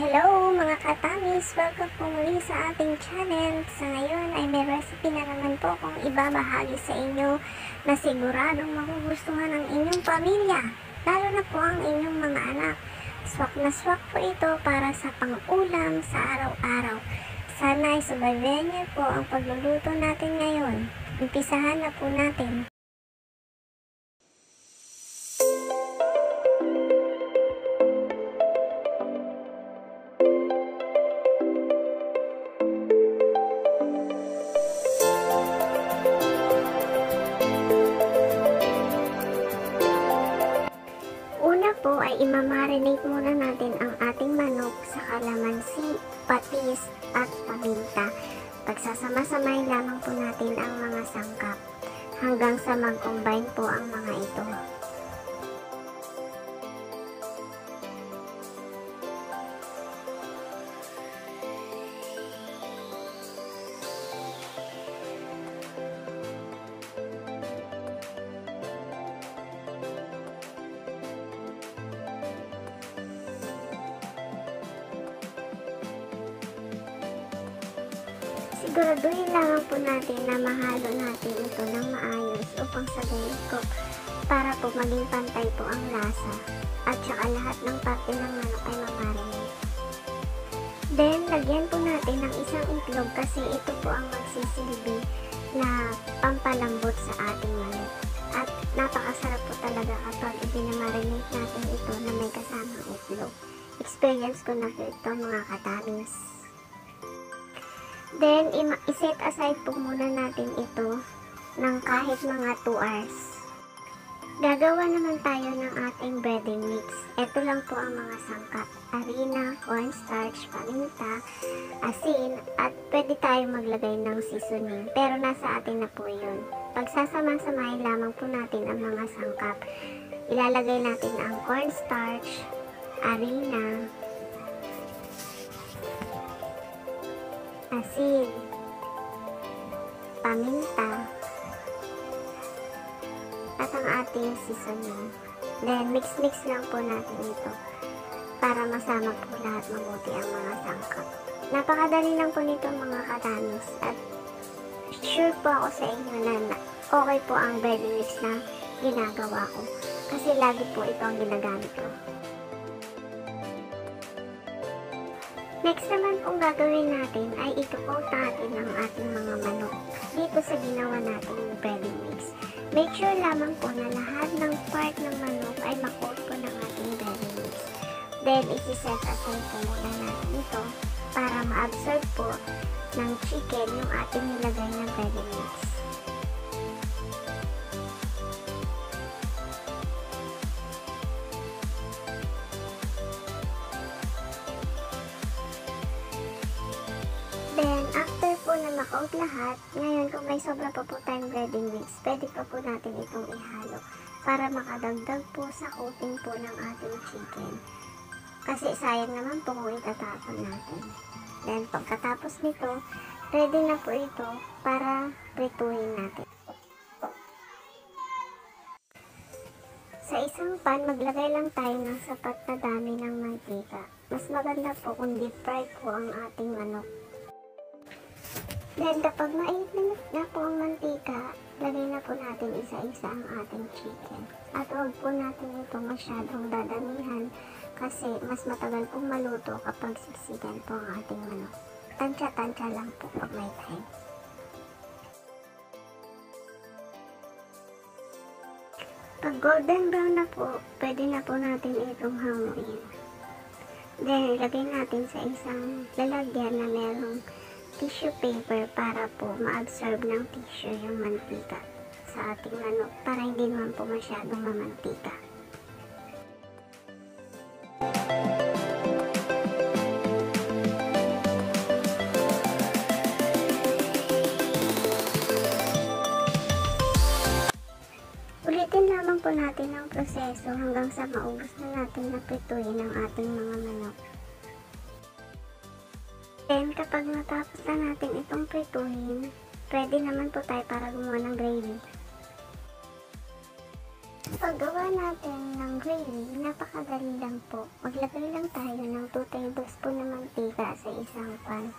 Hello mga katamis! Welcome po muli sa ating channel. Sa ngayon ay may recipe na naman po kung ibabahagi sa inyo na siguradong magugustuhan ng inyong pamilya, lalo na po ang inyong mga anak. Swak na swak po ito para sa pang-ulam sa araw-araw. Sana ay subaybayan niyo po ang pagluluto natin ngayon. Umpisahan na po natin. Patis at paminta. Pagsasama-samahin lamang po natin ang mga sangkap hanggang sa mag-combine po ang mga ito. Siguraduhin lamang po natin na mahalo natin ito ng maayos upang sa ganit ko para po maging pantay po ang lasa at saka lahat ng parte ng manok ay mamarinate. Then, lagyan po natin ng isang itlog kasi ito po ang magsisilbi na pampalambot sa ating manok. At napakasarap po talaga kapag ibinamarinate natin ito na may kasamang itlog. Experience ko na ito mga katamis. Then, iset aside po muna natin ito ng kahit mga 2 hours. Gagawa naman tayo ng ating breading mix. Ito lang po ang mga sangkap. Harina, cornstarch, paminta, asin, at pwede tayo maglagay ng seasoning. Pero nasa atin na po yun. Pagsasama-samahin lamang po natin ang mga sangkap. Ilalagay natin ang cornstarch, harina, asin, paminta, at ang ating seasoning. Then, mix-mix lang po natin ito para masama po lahat mabuti ang mga sangkap. Napakadali lang po nito mga katamis at sure po ako sa inyo na okay po ang bread mix na ginagawa ko kasi lagi po ito ang ginagamit ko. Next naman kung gagawin natin ay itukoat natin ang ating mga manok dito sa ginawa nating breading mix. Make sure lamang po na lahat ng part ng manok ay makoat po ng ating breading mix. Then, isi-set aside po muna natin ito para ma-absorb po ng chicken yung ating nilagay na breading mix. Then, after po na makaut lahat, ngayon kung may sobra pa po tayong breading mix, pwede pa po natin itong ihalo para makadagdag po sa coating po ng ating chicken. Kasi sayang naman po kung itatapon natin. Then, pagkatapos nito, ready na po ito para prituhin natin. Sa isang pan, maglagay lang tayo ng sapat na dami ng mantika. Mas maganda po kung deep fry po ang ating manok. Then, kapag mainit na po ang mantika, lagay na po natin isa-isa ang ating chicken. At huwag po natin ito masyadong dadamihan kasi mas matagal pong maluto kapag siksikan po ang ating manok. Tansya-tansya lang po pag may time. Pag golden brown na po, pwede na po natin itong hanguin. Then, ilagay natin sa isang lalagyan na merong tissue paper para po ma-absorb ng tissue yung mantika sa ating manok para hindi naman po masyadong mamantika. Ulitin lamang po natin ang proseso hanggang sa maubos na natin na prituin ang ating mga manok. Then, kapag natapos na natin itong prituhin, ready naman po tayo para gumawa ng gravy. Paggawa natin ng gravy, napakadali lang po. Maglagay lang tayo ng 2 tablespoon isang pan.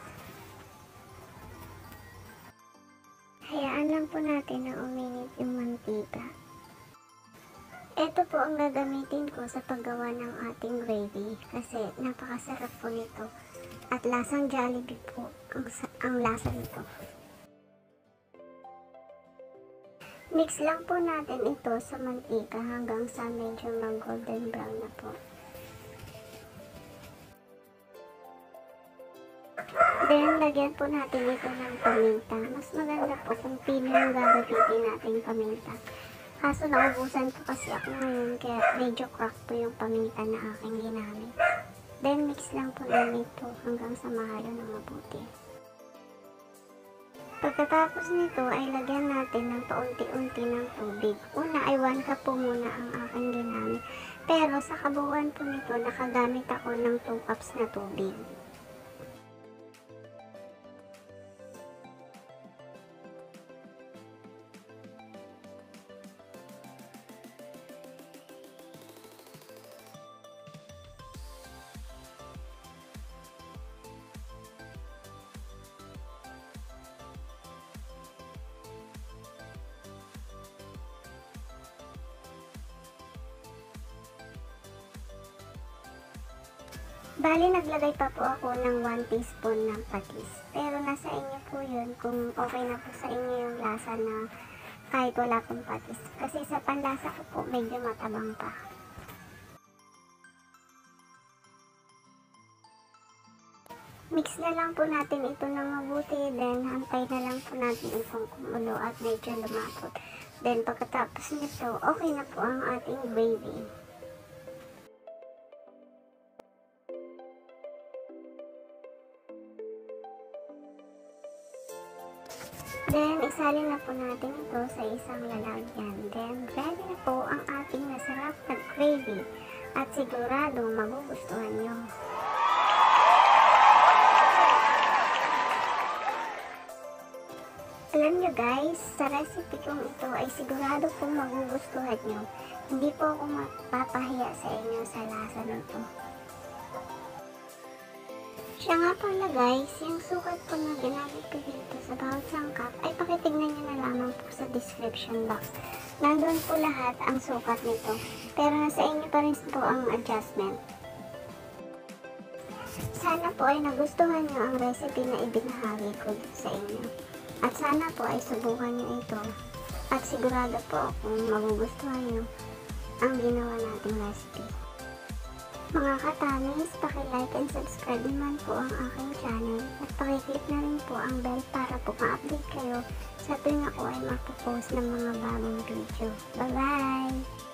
Hayaan lang po natin na uminit yung mantika. Ito po ang gagamitin ko sa paggawa ng ating gravy kasi napakasarap po nito. At lasang Jollibee po ang, ang lasa nito. Mix lang po natin ito sa mantika hanggang sa medyo mag-golden brown na po. Then, lagyan po natin ito ng paminta. Mas maganda po kung pino yung gagamitin nating paminta. Kaso naubusan po kasi ako ngayon kaya medyo crack po yung paminta na aking ginamit. Then, mix lang po namin ito hanggang sa mahalo ng mabuti. Pagkatapos nito ay lagyan natin ng paunti-unti ng tubig. Una ay 1 cup po muna ang aking ginamit. Pero sa kabuuan po nito, nakagamit ako ng 2 cups na tubig. Bali, naglagay pa po ako ng 1 teaspoon ng patis. Pero nasa inyo po yun kung okay na po sa inyo yung lasa na kahit wala pong patis. Kasi sa panlasa ko po, medyo matabang pa. Mix na lang po natin ito ng mabuti. Then, hantay na lang po natin itong kumulo at medyo lumapot. Then, pagkatapos nito, okay na po ang ating gravy. Then, isalin na po natin ito sa isang lalagyan. Then, ready na po ang ating masarap na gravy. At siguradong magugustuhan nyo. Alam nyo guys, sa recipe kong ito ay sigurado pong magugustuhan nyo. Hindi po ako mapapahiya sa inyo sa lasa nito. Siya nga pala guys, yung sukat po na ginamit ko dito sa bawat sangkap ay pakitignan nyo na lamang po sa description box. Nandun po lahat ang sukat nito. Pero nasa inyo pa rin po ang adjustment. Sana po ay nagustuhan nyo ang recipe na ibinahagi ko sa inyo. At sana po ay subukan nyo ito. At sigurado po kung magugustuhan nyo ang ginawa nating recipe. Mga katamis, paki-like and subscribe naman po ang aking channel at paki-click na rin po ang bell para po ma-update kayo sa tuwing ako ay magpo-post ng mga bagong video. Bye-bye!